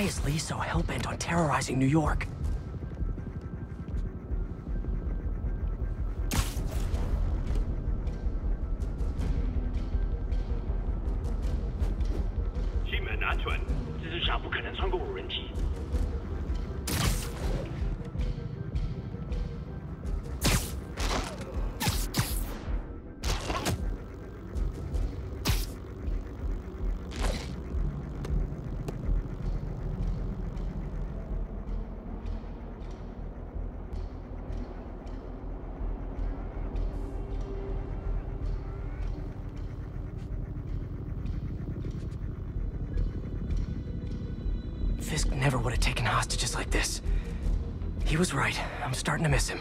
Why is Li so hell-bent on terrorizing New York? Fisk never would have taken hostages like this. He was right. I'm starting to miss him.